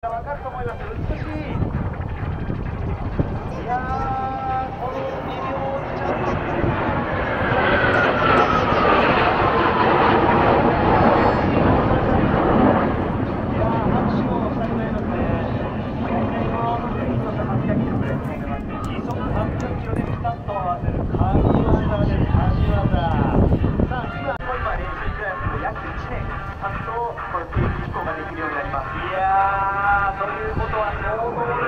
Trabajar como el 発とこれいう空気飛行ができるようになります。いやということは総合